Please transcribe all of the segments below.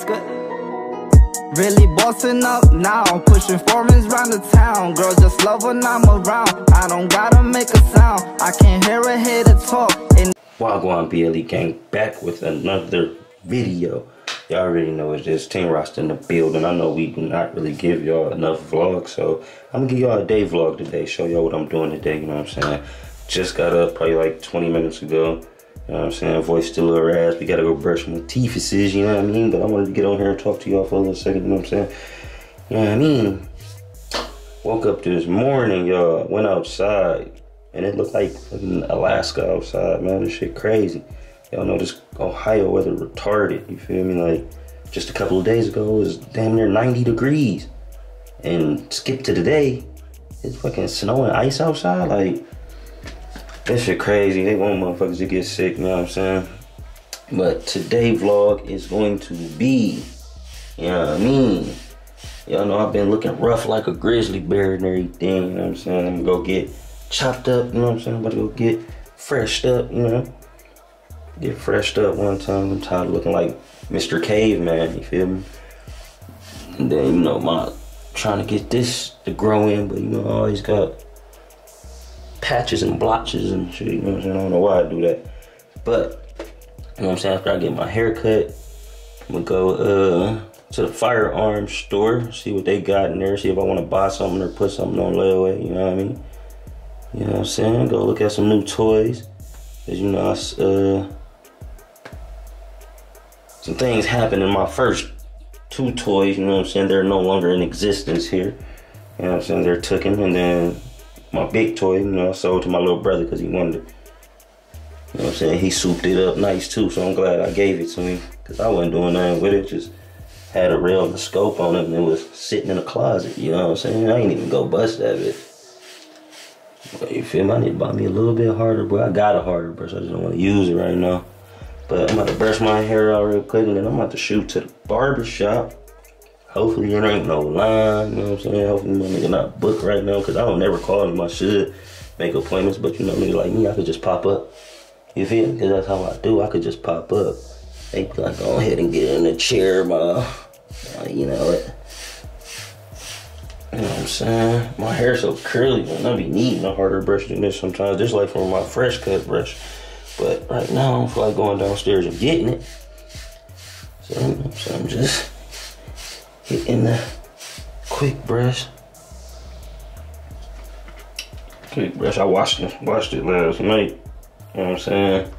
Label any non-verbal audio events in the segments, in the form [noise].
Skut. Really bossing up now, pushing foreigns round the town. Girl just love when I'm around. I don't gotta make a sound. I can hear a hater talk. And Wagwan BLE gang back with another video. Y'all already know it's just Team Rasta in the building. I know we do not really give y'all enough vlogs, so I'm gonna give y'all a day vlog today. Show y'all what I'm doing today, you know what I'm saying? Just got up probably like 20 minutes ago. You know what I'm saying? Voice still a little raspy. Gotta go brush my teeth, you know what I mean? But I wanted to get on here and talk to y'all for a little second, you know what I'm saying? You know what I mean? Woke up this morning, y'all. Went outside, and it looked like Alaska outside, man. This shit crazy. Y'all know this Ohio weather retarded, you feel me? Like, just a couple of days ago, it was damn near 90 degrees. And skip to today, it's fucking snow and ice outside. Like, that shit crazy. They want motherfuckers to get sick, you know what I'm saying? But today vlog is going to be, you know what I mean? Y'all know I've been looking rough like a grizzly bear and everything, you know what I'm saying? I'm gonna go get chopped up, you know what I'm saying? I'm about to go get freshed up, you know? Get freshed up one time. I'm tired of looking like Mr. Caveman, you feel me? And then, you know, my trying to get this to grow in, but you know, I always got patches and blotches and shit. You know what I'm saying? I don't know why I do that. But, you know what I'm saying? After I get my hair cut, I'm gonna go uh, to the firearm store, see what they got in there, see if I wanna buy something or put something on layaway, you know what I mean? You know what I'm saying? Go look at some new toys. Cause you know, I, uh, some things happened in my first two toys, you know what I'm saying? They're no longer in existence here. You know what I'm saying? They're taken and then my big toy, you know, I sold to my little brother because he wanted it. You know what I'm saying? He souped it up nice too, so I'm glad I gave it to him because I wasn't doing nothing with it. Just had a rail and a scope on it and it was sitting in a closet. You know what I'm saying? I ain't even go bust that bit. But you feel me? I need to buy me a little bit harder, but I got a harder brush. I just don't want to use it right now. But I'm about to brush my hair out real quick and then I'm about to shoot to the barber shop. Hopefully there ain't no line, you know what I'm saying? Hopefully my nigga not booked right now, cause I don't never call him. I should make appointments, but you know, nigga like me, I could just pop up. You feel me? Cause that's how I do. I could just pop up. They be like, go ahead and get in the chair, ma. You know it. You know what I'm saying? My hair so curly, man. I be needing a harder brush than this sometimes. Just like for my fresh cut brush. But right now, I don't feel like going downstairs and getting it. So, so I'm just hitting the quick brush. Quick brush. I washed it, washed it last night. You know what I'm saying?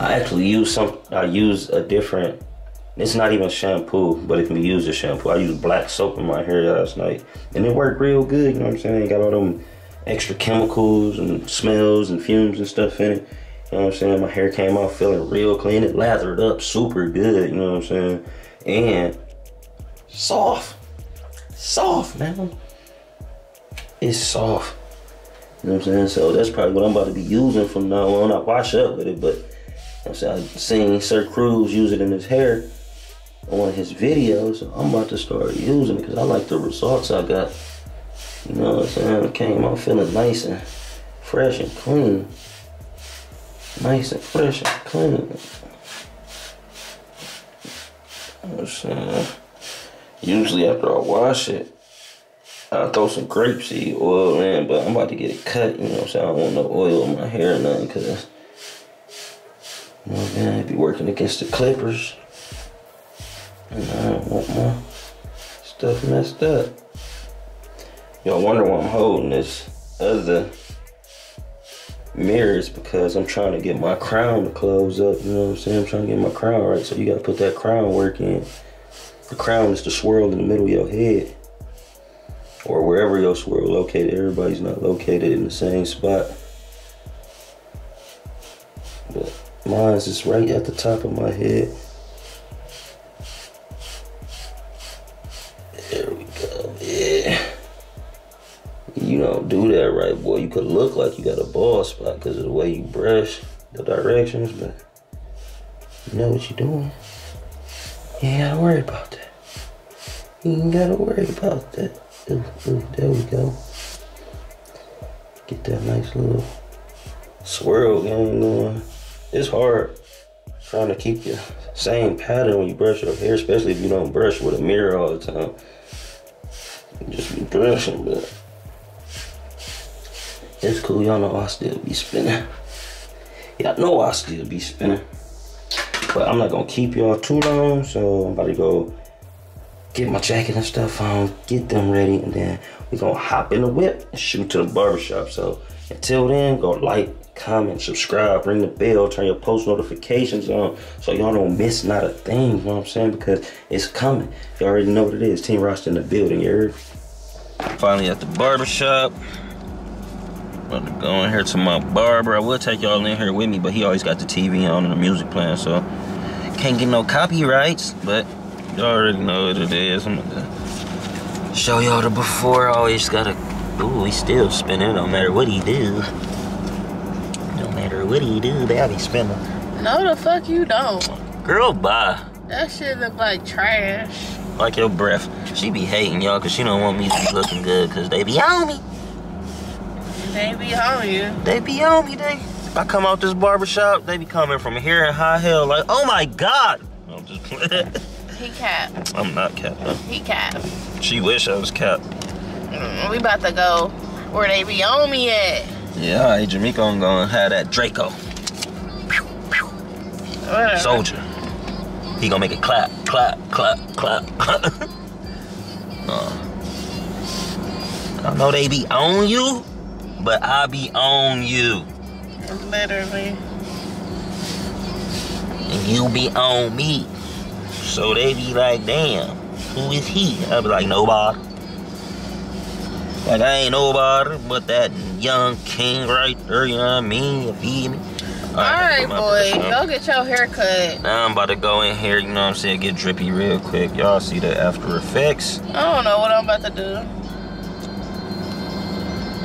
I actually use some. I use a different. It's not even shampoo, but it can be used as shampoo. I used black soap in my hair last night, and it worked real good. You know what I'm saying? got all them extra chemicals and smells and fumes and stuff in it. You know what I'm saying? My hair came off feeling real clean. It lathered up super good. You know what I'm saying? And soft. Soft, man. It's soft. You know what I'm saying? So that's probably what I'm about to be using from now on. I wash up with it, but you know? I've seen Sir Cruz use it in his hair on one of his videos. So I'm about to start using it because I like the results I got. You know what I'm saying? It came out feeling nice and fresh and clean. Nice and fresh and clean. You know what I'm saying? Usually after I wash it, I throw some grapeseed oil in, but I'm about to get it cut, you know what I'm saying? I don't want no oil in my hair or nothing, because, you know, man, I be working against the clippers. And I don't want my stuff messed up. Y'all wonder why I'm holding this other mirrors because I'm trying to get my crown to close up, you know what I'm saying? I'm trying to get my crown right, so you gotta put that crown work in. The crown is the swirl in the middle of your head. Or wherever your swirl located. Everybody's not located in the same spot. But mine's is right at the top of my head. There we go. Yeah. You don't do that right, boy. You could look like you got a bald spot because of the way you brush the directions, but you know what you're doing. You ain't gotta worry about that. You ain't gotta worry about that. There we go. Get that nice little swirl going. It's hard. trying to keep your same pattern when you brush your hair, especially if you don't brush with a mirror all the time. Just be brushing, but it's cool. Y'all know I still be spinning. Y'all know I still be spinning. But I'm not gonna keep y'all too long, so I'm about to go get my jacket and stuff on, get them ready, and then we're gonna hop in the whip and shoot to the barbershop. So until then, go like, comment, subscribe, ring the bell, turn your post notifications on so y'all don't miss not a thing, you know what I'm saying? Because it's coming. You already know what it is. Team Rasta in the building, you heard? Finally at the barbershop. About to go in here to my barber. I will take y'all in here with me, but he always got the TV on and the music playing, so can't get no copyrights, but y'all already know what it is. I'm gonna show y'all the before. Oh, always gotta, ooh, he still spinning, no matter what he do. No matter what he do, they be spinning. No, the fuck you don't. Girl, bye. That shit look like trash. Like your breath. She be hating y'all because she don't want me to be looking good because they be on me. They be on you. They be on me, they. I come out this barbershop, they be coming from here in high hell like, oh my God. I'm just playing. [laughs] He cap. I'm not capping. He cap. She wish I was capped. Mm, we about to go where they be on me at. Yeah, all right, Jamaica gonna have that Draco. Whatever. Soldier. He gonna make it clap, clap, clap, clap, [laughs] clap. uh, I know they be on you, but I be on you. Literally. And you be on me. So they be like, damn, who is he? I be like, nobody. Like I ain't nobody but that young king right there, you know what I mean? You feel me? Alright, my boy. Go get your hair cut. Now I'm about to go in here, you know what I'm saying, get drippy real quick. Y'all see the after effects? I don't know what I'm about to do.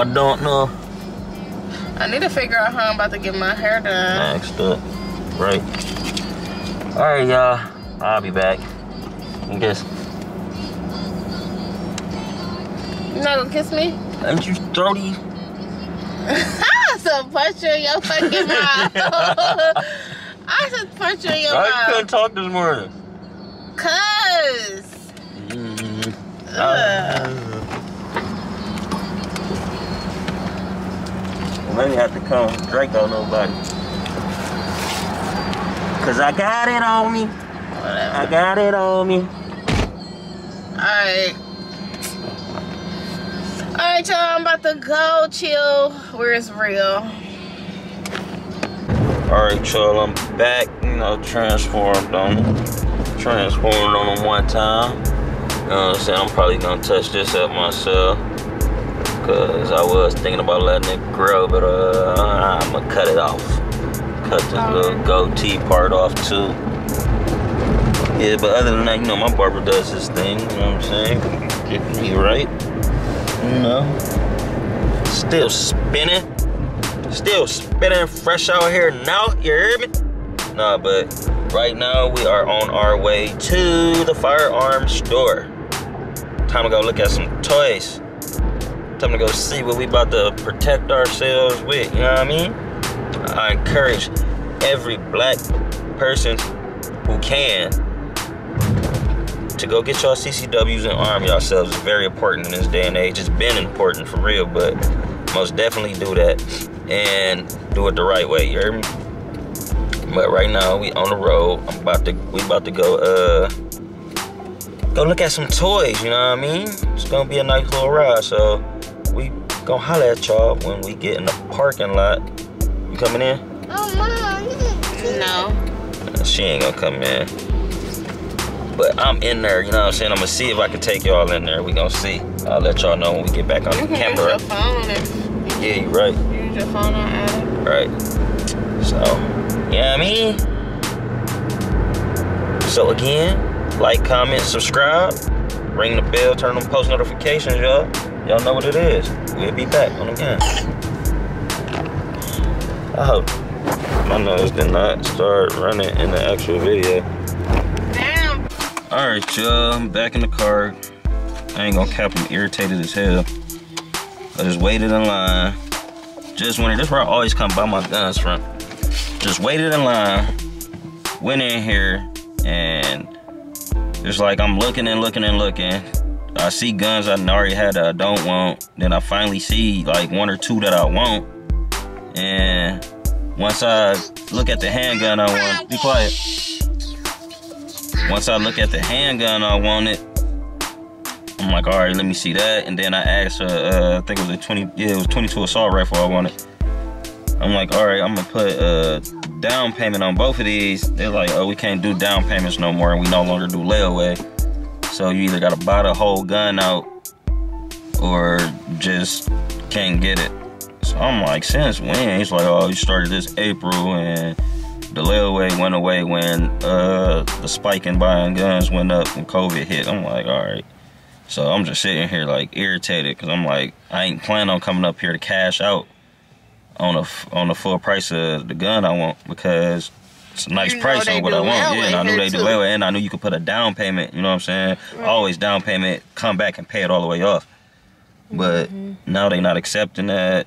I don't know. I need to figure out how I'm about to get my hair done. Next up. Right. Alright, y'all. I'll be back. I guess. You not gonna kiss me? Ain't you 30? [laughs] so punch you in your fucking [laughs] mouth. [laughs] I said punch you in your Why you couldn't talk this morning? Cause. Mm, Ugh. Well, maybe have to come Drake on nobody. Cause I got it on me. Whatever. I got it on me. Alright. Alright, y'all. I'm about to go chill where it's real. Alright, y'all, I'm back. You know, transformed on them. Transformed on them one time. You know what I'm saying? I'm probably gonna touch this up myself. Cause I was thinking about letting it grow, but uh, I'm gonna cut it off. Cut this little goatee part off too. Yeah, but other than that, you know, my barber does his thing, you know what I'm saying? Get me right. You know. Still spinning. Still spinning fresh out here now, you hear me? Nah, but right now we are on our way to the firearms store. Time to go look at some toys. Time to go see what we about to protect ourselves with, you know what I mean? I encourage every black person who can to go get y'all CCWs and arm yourselves. It's very important in this day and age. It's been important for real, but most definitely do that and do it the right way. You hear me? But right now we on the road. I'm about to we about to go uh go look at some toys. You know what I mean? It's gonna be a nice little ride. So gonna holler at y'all when we get in the parking lot. You coming in? Oh, mom. No. She ain't gonna come in. But I'm in there, you know what I'm saying? I'm gonna see if I can take y'all in there. We gonna see. I'll let y'all know when we get back on You the can use camera. your phone if Yeah, you right. use your phone on Adam. Right. So, you know what I mean? So again, like, comment, subscribe, ring the bell, turn on post notifications, y'all. Y'all know what it is. We'll be back on the game. I hope my nose did not start running in the actual video. Damn. All right, y'all, I'm back in the car. I ain't gonna cap, I'm irritated as hell. I just waited in line. Just when this is where I always come buy my guns from. Just waited in line. went in here and it's like I'm looking and looking and looking. I see guns I already had that I don't want. Then I finally see like one or two that I want. And once I look at the handgun I want, be quiet. Once I look at the handgun I wanted, I'm like, all right, let me see that. And then I asked, uh, uh, I think it was a 20, yeah, it was 22 assault rifle I wanted. I'm like, all right, I'm gonna put a down payment on both of these. They're like, oh, we can't do down payments no more, we no longer do layaway. So you either gotta buy the whole gun out, or just can't get it. So I'm like, since when? He's like, oh, you started this April, and the layaway went away when uh, the spike in buying guns went up and COVID hit. I'm like, all right. So I'm just sitting here like irritated because I'm like, I ain't planning on coming up here to cash out on a on the full price of the gun I want because it's a nice You price on what I want. Yeah, and I knew they do layaway, and I knew you could put a down payment. You know what I'm saying? Right. Always down payment, come back and pay it all the way off. But Mm-hmm. now they not accepting that.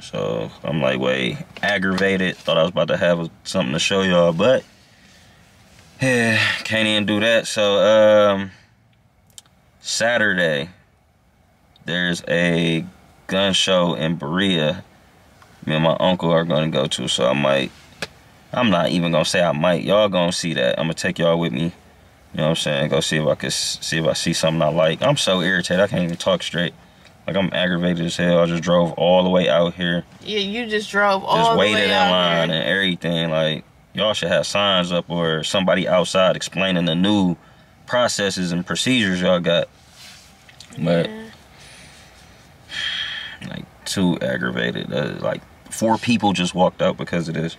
So I'm like, wait, aggravated. Thought I was about to have something to show y'all, but yeah, can't even do that. So um, Saturday, there's a gun show in Berea. Me and my uncle are gonna go to, so I might. I'm not even gonna say I might. Y'all gonna see that. I'm gonna take y'all with me. You know what I'm saying? Go see if I can see if I see something I like. I'm so irritated. I can't even talk straight. Like I'm aggravated as hell. I just drove all the way out here, Yeah, you just drove all just the waited in line here. and everything. Like y'all should have signs up or somebody outside explaining the new processes and procedures y'all got. But Yeah. like too aggravated. Uh, like four people just walked out because of this.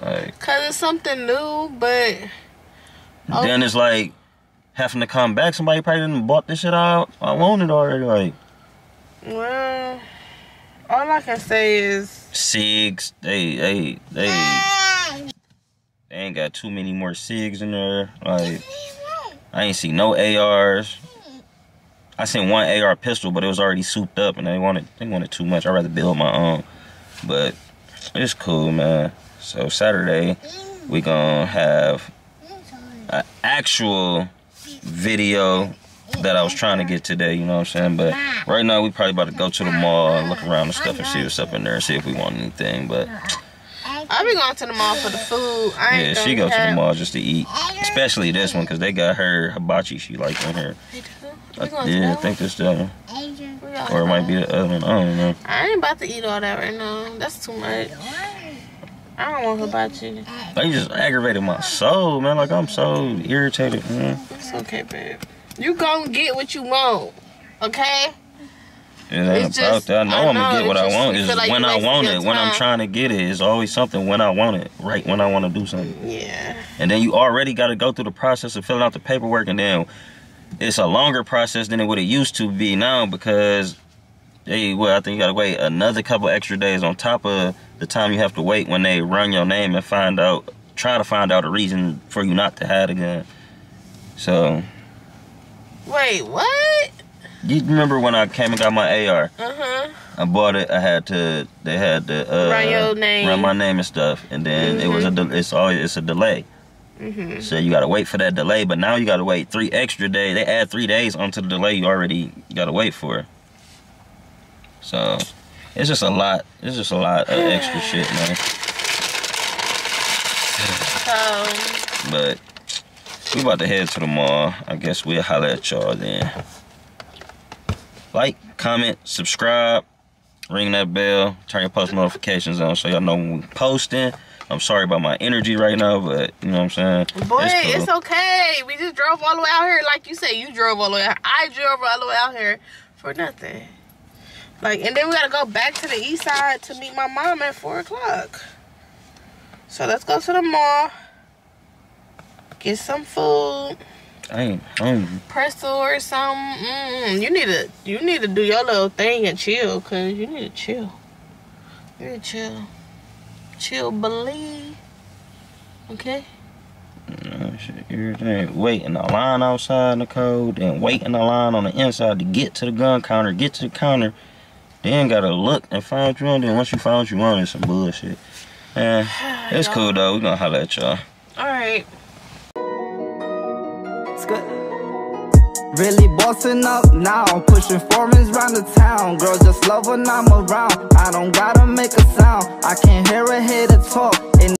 Like Cause it's something new, but Oh. then it's like having to come back. Somebody probably didn't bought this shit out. I want it already. Like well, all I can say is SIGs, they they they they ain't got too many more SIGs in there. Like I ain't see no ARs. I seen one AR pistol, but it was already souped up, and they wanted they wanted too much. I'd rather build my own, but it's cool, man. So Saturday we gonna have an actual video that I was trying to get today. You know what I'm saying? But right now we probably about to go to the mall, and look around and stuff, and see what's up in there, and see if we want anything. But I be going to the mall for the food. I yeah, ain't she gonna go to the mall just to eat, especially this one because they got her hibachi she like in here. I, uh, going to yeah, I think this that one, one? We going or it might be the other one. I don't know. I ain't about to eat all that right now. That's too much. I don't want hibachi. They just aggravated my soul, man. Like I'm so irritated, man. It's okay, babe. You gonna get what you want, okay? It ain't It's about just- that. I know I am gonna get what I want. you Is feel like when I want it. When I'm trying to get it, it's always something when I want it. Right when I want to do something. Yeah. And then you already got to go through the process of filling out the paperwork, and then it's a longer process than it would have used to be now because they well, I think you got to wait another couple extra days on top of the time you have to wait when they run your name and find out, try to find out a reason for you not to have it again. So Wait, what? you remember when I came and got my AR? Uh huh. I bought it. I had to. They had to uh, Run your name. run my name and stuff, and then it was a. It's always it's a delay. Mhm. So you gotta wait for that delay, but now you gotta wait three extra days. They add three days onto the delay you already gotta wait for. So it's just a lot. It's just a lot of extra [sighs] shit, man. So But we about to head to the mall. I guess we'll holler at y'all then. Like, comment, subscribe, ring that bell, turn your post notifications on so y'all know when we posting. I'm sorry about my energy right now, but you know what I'm saying? Boy, It's cool. it's, okay. We just drove all the way out here. Like you said, you drove all the way out. here. I drove all the way out here for nothing. Like, and then we gotta go back to the east side to meet my mom at four o'clock. So let's go to the mall. Get some food, I ain't hungry. pretzel or something. Mm, you need to, you need to do your little thing and chill, cause you need to chill. You need to chill, chill, believe. Okay. Oh, shit, irritating. Wait in the line outside in the cold, then wait in the line on the inside to get to the gun counter, get to the counter, then gotta look and find what you want. Then once you find what you want, it's some bullshit. Yeah, [sighs] it's cool though. We gonna holler at y'all. All right. It's good. Really bossing up now, pushing foreigns round the town. Girls just love when I'm around. I don't gotta make a sound. I can't hear a hater talk. And